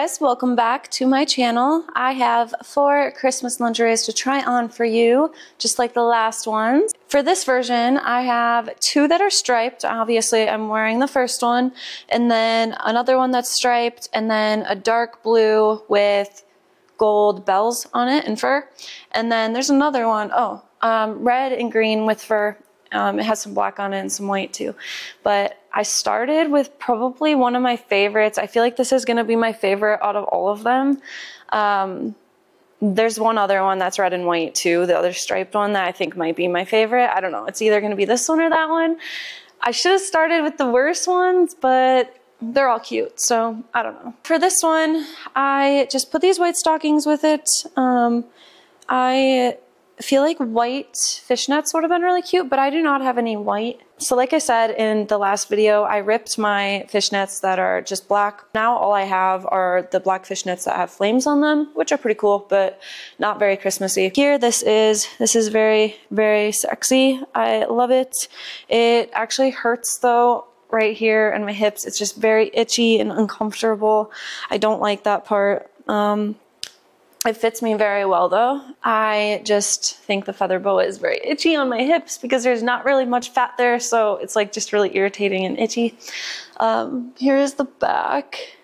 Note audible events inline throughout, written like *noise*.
Guys, welcome back to my channel. I have four Christmas lingeries to try on for you, just like the last ones. For this version, I have two that are striped. Obviously, I'm wearing the first one, and then another one that's striped, and then a dark blue with gold bells on it and fur. And then there's another one, oh, um, red and green with fur. Um, it has some black on it and some white too. But I started with probably one of my favorites. I feel like this is going to be my favorite out of all of them. Um, there's one other one that's red and white too, the other striped one that I think might be my favorite. I don't know. It's either going to be this one or that one. I should have started with the worst ones, but they're all cute, so I don't know. For this one, I just put these white stockings with it. Um, I feel like white fishnets would have been really cute, but I do not have any white. So like I said in the last video, I ripped my fishnets that are just black. Now all I have are the black fishnets that have flames on them, which are pretty cool, but not very Christmassy. Here, this is, this is very, very sexy. I love it. It actually hurts though right here and my hips. It's just very itchy and uncomfortable. I don't like that part. Um, it fits me very well though. I just think the feather boa is very itchy on my hips because there's not really much fat there, so it's like just really irritating and itchy. Um, here is the back.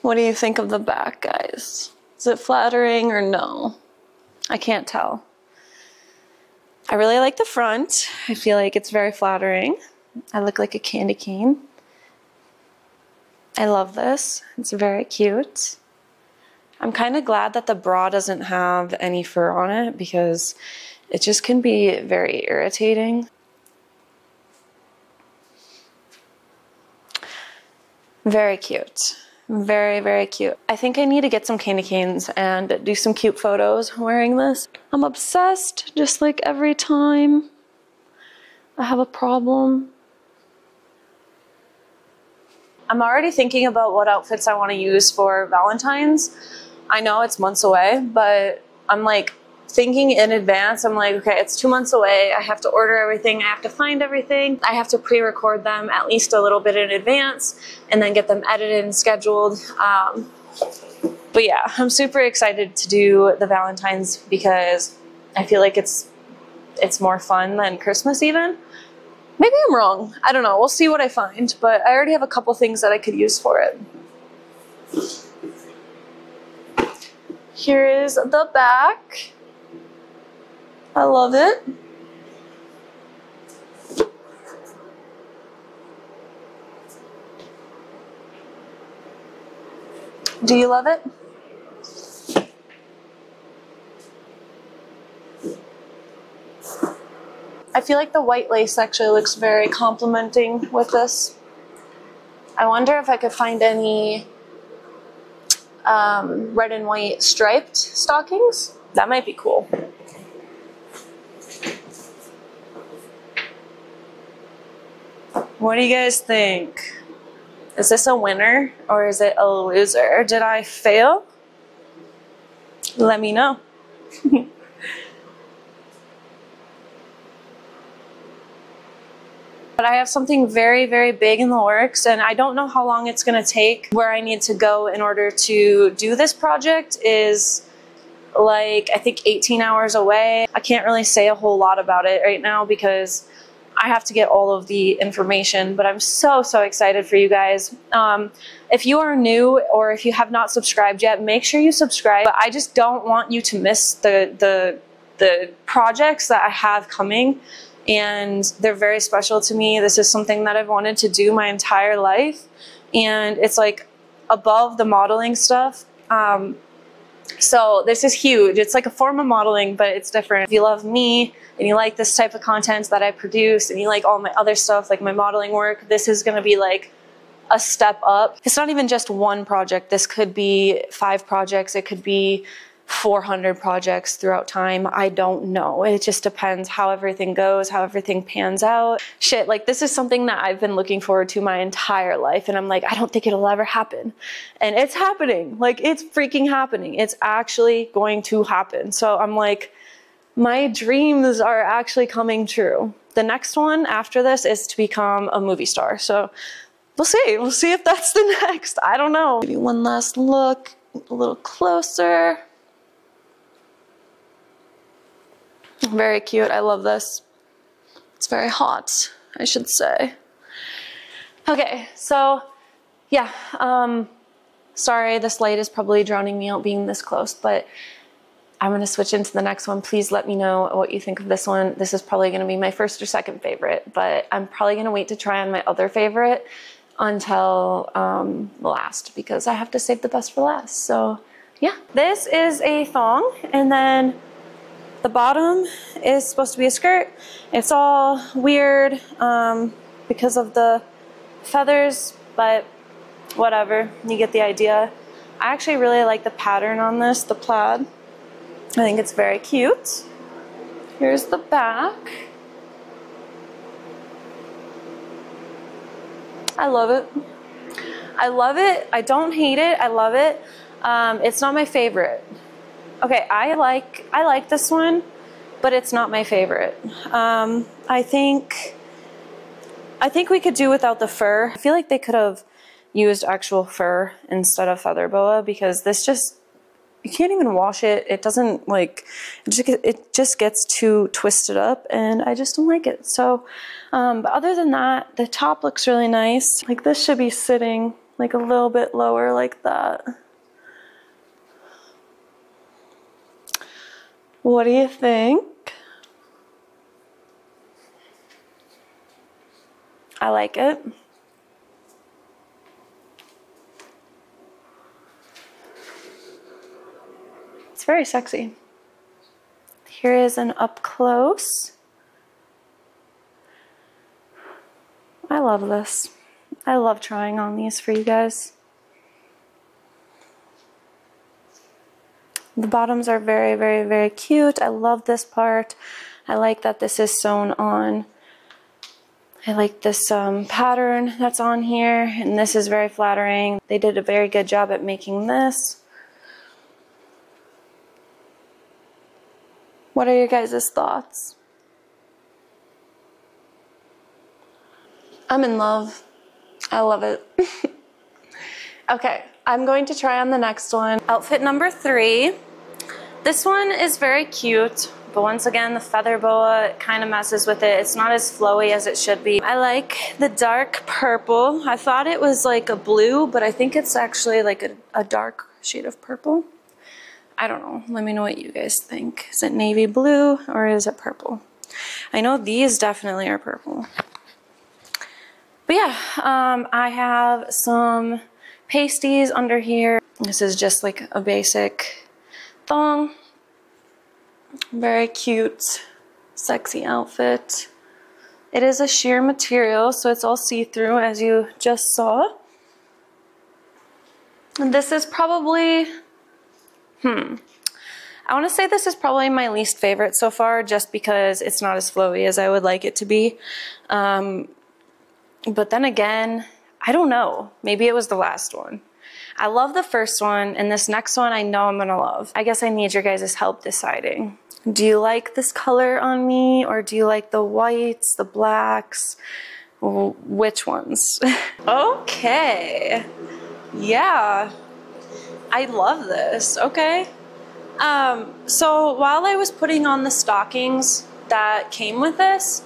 What do you think of the back, guys? Is it flattering or no? I can't tell. I really like the front. I feel like it's very flattering. I look like a candy cane. I love this. It's very cute. I'm kind of glad that the bra doesn't have any fur on it because it just can be very irritating. Very cute. Very, very cute. I think I need to get some candy canes and do some cute photos wearing this. I'm obsessed, just like every time I have a problem. I'm already thinking about what outfits I want to use for Valentine's. I know it's months away, but I'm like thinking in advance. I'm like, okay, it's two months away. I have to order everything. I have to find everything. I have to pre-record them at least a little bit in advance and then get them edited and scheduled. Um, but yeah, I'm super excited to do the Valentine's because I feel like it's it's more fun than Christmas even. Maybe I'm wrong. I don't know. We'll see what I find. But I already have a couple things that I could use for it. Here is the back. I love it. Do you love it? Feel like the white lace actually looks very complimenting with this. I wonder if I could find any um, red and white striped stockings. That might be cool. What do you guys think? Is this a winner or is it a loser? Did I fail? Let me know. *laughs* But I have something very, very big in the works and I don't know how long it's going to take. Where I need to go in order to do this project is like, I think 18 hours away. I can't really say a whole lot about it right now because I have to get all of the information, but I'm so, so excited for you guys. Um, if you are new or if you have not subscribed yet, make sure you subscribe. But I just don't want you to miss the, the, the projects that I have coming and they're very special to me. This is something that I've wanted to do my entire life. And it's like above the modeling stuff. Um, so this is huge. It's like a form of modeling, but it's different. If you love me and you like this type of content that I produce and you like all my other stuff, like my modeling work, this is going to be like a step up. It's not even just one project. This could be five projects. It could be 400 projects throughout time. I don't know. It just depends how everything goes, how everything pans out. Shit, like this is something that I've been looking forward to my entire life. And I'm like, I don't think it'll ever happen. And it's happening. Like it's freaking happening. It's actually going to happen. So I'm like, my dreams are actually coming true. The next one after this is to become a movie star. So we'll see. We'll see if that's the *laughs* next. I don't know. Maybe one last look, a little closer. Very cute. I love this. It's very hot, I should say. Okay, so yeah, um, sorry, this light is probably drowning me out being this close, but I'm gonna switch into the next one. Please let me know what you think of this one. This is probably gonna be my first or second favorite, but I'm probably gonna wait to try on my other favorite until um, last because I have to save the best for last. So yeah, this is a thong and then the bottom is supposed to be a skirt. It's all weird um, because of the feathers, but whatever, you get the idea. I actually really like the pattern on this, the plaid. I think it's very cute. Here's the back. I love it. I love it. I don't hate it. I love it. Um, it's not my favorite. Okay, I like I like this one, but it's not my favorite. Um, I think I think we could do without the fur. I feel like they could have used actual fur instead of feather boa because this just you can't even wash it. It doesn't like it just, it just gets too twisted up and I just don't like it. So um, but other than that, the top looks really nice. Like this should be sitting like a little bit lower like that. What do you think? I like it. It's very sexy. Here is an up close. I love this. I love trying on these for you guys. The bottoms are very, very, very cute. I love this part. I like that this is sewn on. I like this um, pattern that's on here, and this is very flattering. They did a very good job at making this. What are your guys' thoughts? I'm in love. I love it. *laughs* okay, I'm going to try on the next one. Outfit number three. This one is very cute, but once again, the feather boa kind of messes with it. It's not as flowy as it should be. I like the dark purple. I thought it was like a blue, but I think it's actually like a, a dark shade of purple. I don't know. Let me know what you guys think. Is it navy blue or is it purple? I know these definitely are purple. But yeah, um, I have some pasties under here. This is just like a basic thong. Very cute, sexy outfit. It is a sheer material, so it's all see-through as you just saw. And this is probably Hmm. I want to say this is probably my least favorite so far just because it's not as flowy as I would like it to be. Um, but then again, I don't know. Maybe it was the last one. I love the first one, and this next one I know I'm gonna love. I guess I need your guys' help deciding. Do you like this color on me, or do you like the whites, the blacks? Which ones? *laughs* okay. Yeah. I love this, okay? Um, so while I was putting on the stockings that came with this,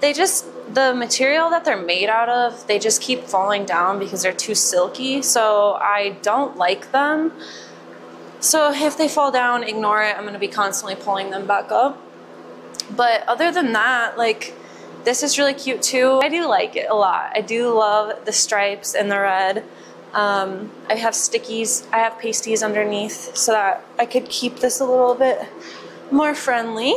they just, the material that they're made out of, they just keep falling down because they're too silky. So I don't like them. So if they fall down, ignore it. I'm going to be constantly pulling them back up. But other than that, like, this is really cute too. I do like it a lot. I do love the stripes and the red. Um, I have stickies, I have pasties underneath so that I could keep this a little bit more friendly,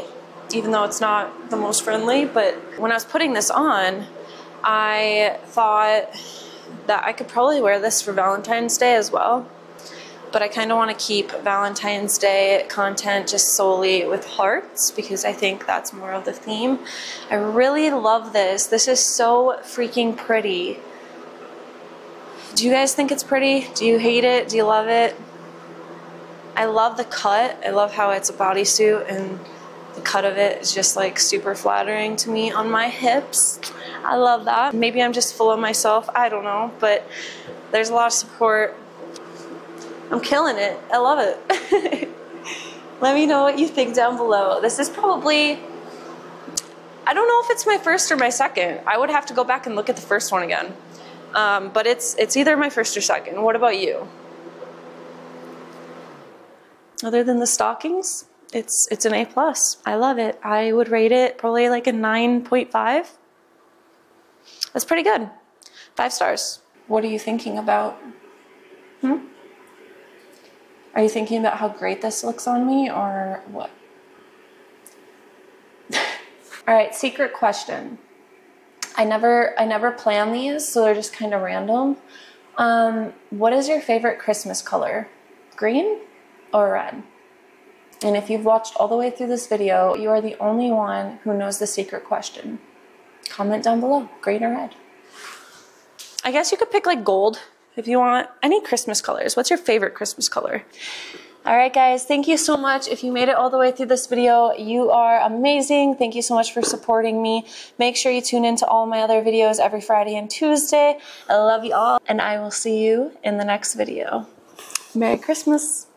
even though it's not the most friendly. But when I was putting this on, I thought that I could probably wear this for Valentine's Day as well. But I kind of want to keep Valentine's Day content just solely with hearts because I think that's more of the theme. I really love this. This is so freaking pretty. Do you guys think it's pretty? Do you hate it? Do you love it? I love the cut. I love how it's a bodysuit and The cut of it is just like super flattering to me on my hips. I love that. Maybe I'm just full of myself. I don't know, but there's a lot of support. I'm killing it. I love it. *laughs* Let me know what you think down below. This is probably, I don't know if it's my first or my second. I would have to go back and look at the first one again. Um, but it's, it's either my first or second. What about you? Other than the stockings, it's, it's an A+. plus. I love it. I would rate it probably like a 9.5. That's pretty good. Five stars. What are you thinking about? Hmm? Are you thinking about how great this looks on me or what? *laughs* All right, secret question. I never I never plan these, so they're just kind of random. Um, what is your favorite Christmas color? Green or red? And if you've watched all the way through this video, you are the only one who knows the secret question. Comment down below, green or red. I guess you could pick like gold if you want any Christmas colors. What's your favorite Christmas color? All right, guys, thank you so much. If you made it all the way through this video, you are amazing. Thank you so much for supporting me. Make sure you tune into all my other videos every Friday and Tuesday. I love you all, and I will see you in the next video. Merry Christmas.